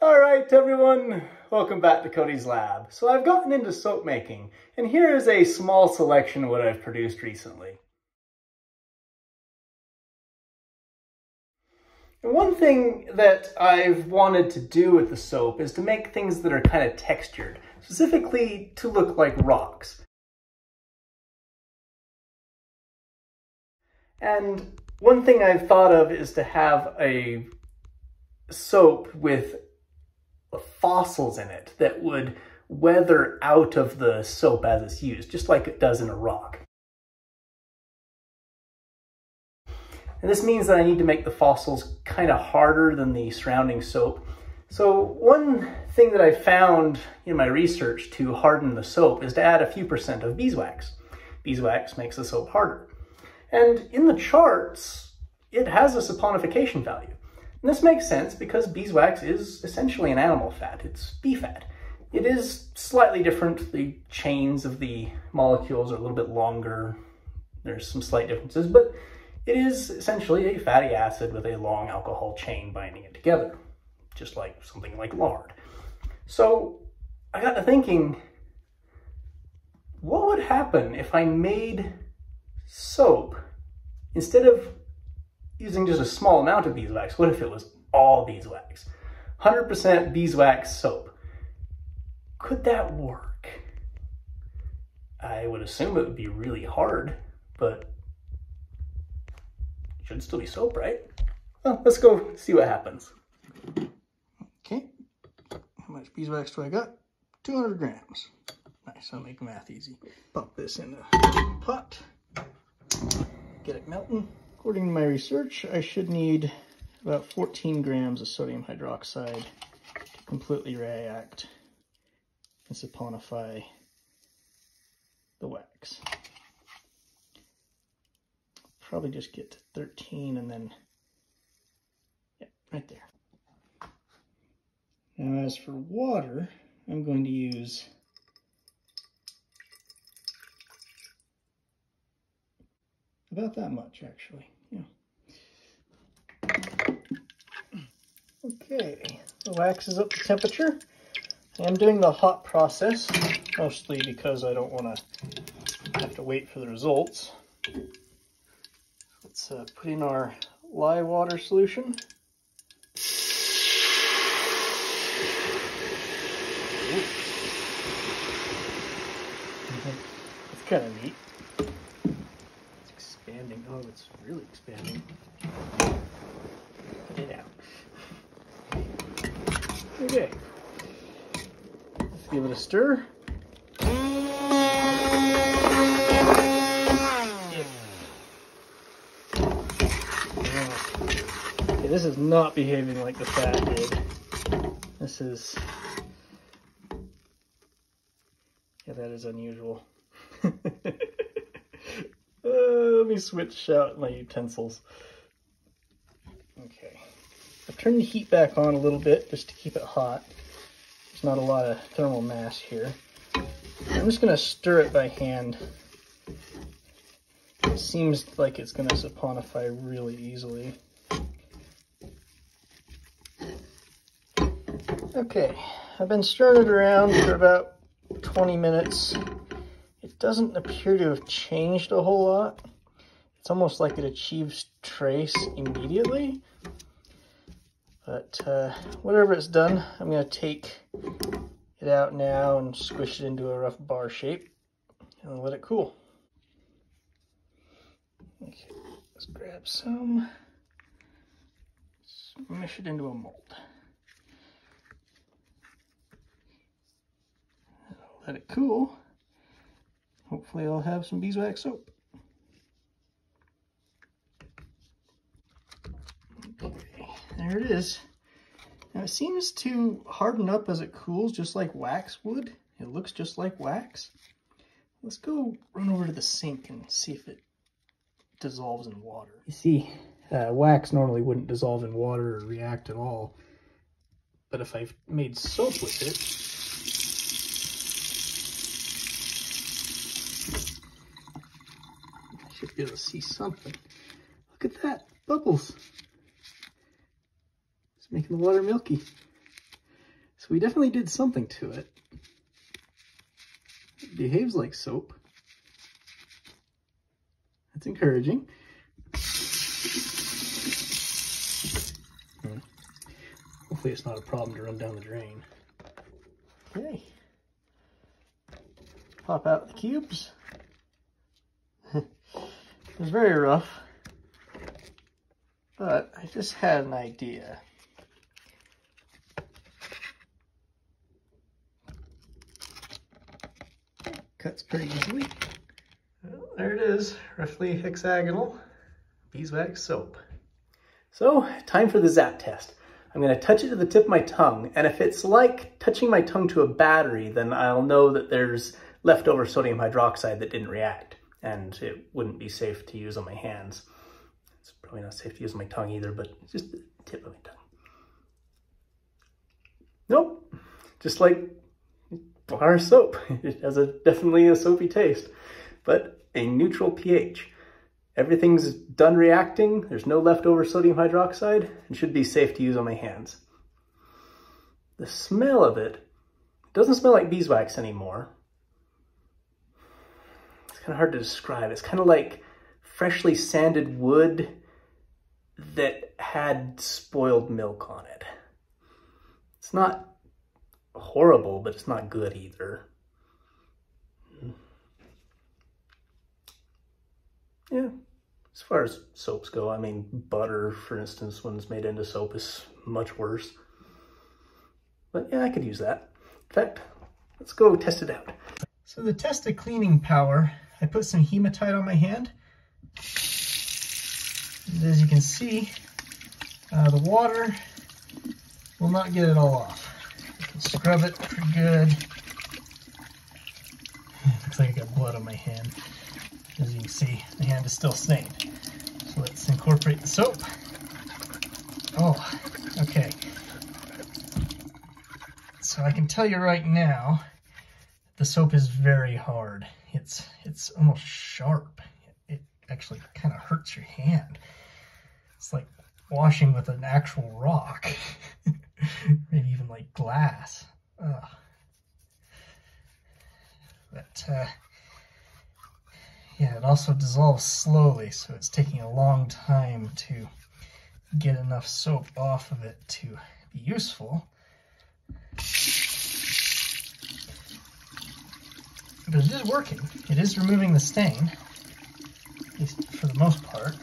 All right, everyone, welcome back to Cody's Lab. So I've gotten into soap making, and here is a small selection of what I've produced recently. And one thing that I've wanted to do with the soap is to make things that are kind of textured, specifically to look like rocks. And one thing I've thought of is to have a soap with fossils in it that would weather out of the soap as it's used, just like it does in a rock. And this means that I need to make the fossils kind of harder than the surrounding soap. So one thing that I found in my research to harden the soap is to add a few percent of beeswax. Beeswax makes the soap harder. And in the charts, it has a saponification value. And this makes sense because beeswax is essentially an animal fat. It's bee fat. It is slightly different. The chains of the molecules are a little bit longer. There's some slight differences, but it is essentially a fatty acid with a long alcohol chain binding it together, just like something like lard. So I got to thinking, what would happen if I made soap instead of using just a small amount of beeswax, what if it was all beeswax? 100% beeswax soap. Could that work? I would assume it would be really hard, but should still be soap, right? Well, let's go see what happens. Okay, how much beeswax do I got? 200 grams. Nice, I'll make math easy. Pop this in a pot, get it melting. According to my research, I should need about 14 grams of sodium hydroxide to completely react and saponify the wax. Probably just get to 13 and then, yeah, right there. Now as for water, I'm going to use about that much actually. Okay, the wax is up to temperature. I'm doing the hot process, mostly because I don't want to have to wait for the results. Let's uh, put in our lye water solution. It's kind of neat. It's really expanding. Put it out. Okay. Let's give it a stir. Okay, this is not behaving like the fat did. This is... Yeah, that is unusual. let me switch out my utensils. Okay. I've turned the heat back on a little bit just to keep it hot. There's not a lot of thermal mass here. I'm just going to stir it by hand. It seems like it's going to saponify really easily. Okay, I've been stirring it around for about 20 minutes. Doesn't appear to have changed a whole lot. It's almost like it achieves trace immediately. But uh, whatever it's done, I'm going to take it out now and squish it into a rough bar shape and let it cool. Okay, let's grab some, smush it into a mold. Let it cool. Hopefully I'll have some beeswax soap. there it is. Now it seems to harden up as it cools, just like wax would. It looks just like wax. Let's go run over to the sink and see if it dissolves in water. You see, uh, wax normally wouldn't dissolve in water or react at all. But if I've made soap with it, should be able to see something. Look at that, bubbles It's making the water milky. So we definitely did something to it. it behaves like soap. That's encouraging. Hmm. Hopefully it's not a problem to run down the drain. Okay. Pop out the cubes. It was very rough, but I just had an idea. Cuts pretty easily. Well, there it is, roughly hexagonal beeswax soap. So, time for the zap test. I'm going to touch it to the tip of my tongue, and if it's like touching my tongue to a battery, then I'll know that there's leftover sodium hydroxide that didn't react, and it wouldn't be safe to use on my hands. It's probably not safe to use my tongue either, but just the tip of my tongue. Nope, just like bar soap. It has a definitely a soapy taste, but a neutral pH. Everything's done reacting, there's no leftover sodium hydroxide, and should be safe to use on my hands. The smell of it doesn't smell like beeswax anymore. Kind of hard to describe. It's kind of like freshly sanded wood that had spoiled milk on it. It's not horrible, but it's not good either. Yeah, as far as soaps go, I mean, butter, for instance, when it's made into soap is much worse. But yeah, I could use that. In fact, let's go test it out. So the test of cleaning power, I put some hematite on my hand. And as you can see, uh, the water will not get it all off. Scrub it pretty good. Looks like I got blood on my hand. As you can see, the hand is still stained. So let's incorporate the soap. Oh, okay. So I can tell you right now, the soap is very hard. It's it's almost sharp. It actually kind of hurts your hand. It's like washing with an actual rock. Maybe even like glass. Ugh. But uh, yeah, it also dissolves slowly, so it's taking a long time to get enough soap off of it to be useful. But it is working. It is removing the stain, at least for the most part.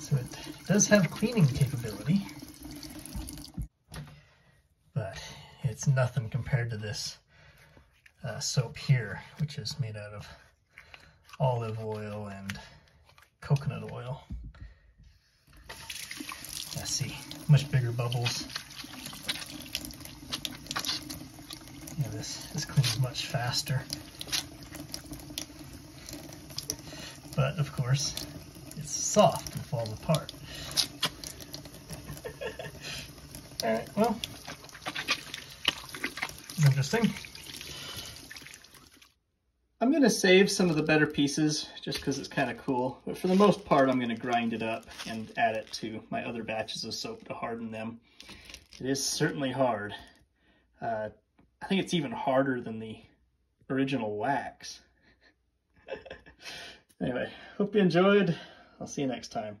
So it does have cleaning capability, but it's nothing compared to this uh, soap here, which is made out of olive oil and coconut oil. I see much bigger bubbles. Yeah, this, this cleans much faster. But of course, it's soft and falls apart. Alright, well, interesting. I'm going to save some of the better pieces just because it's kind of cool. But for the most part, I'm going to grind it up and add it to my other batches of soap to harden them. It is certainly hard. Uh, I think it's even harder than the original wax. anyway, hope you enjoyed. I'll see you next time.